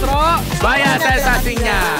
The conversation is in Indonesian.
Astro Bayar sensasinya.